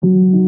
thank you